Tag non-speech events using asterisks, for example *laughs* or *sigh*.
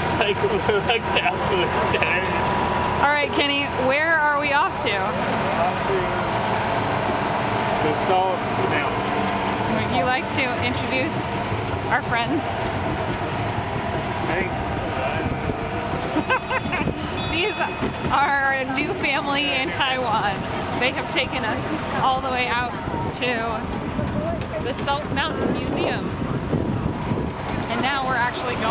*laughs* looks like we're like that food. All right, Kenny, where are we off to? The salt mountain. Would you like to introduce our friends? Hey. *laughs* These are a new family in Taiwan. They have taken us all the way out to the Salt Mountain Museum. And now we're actually going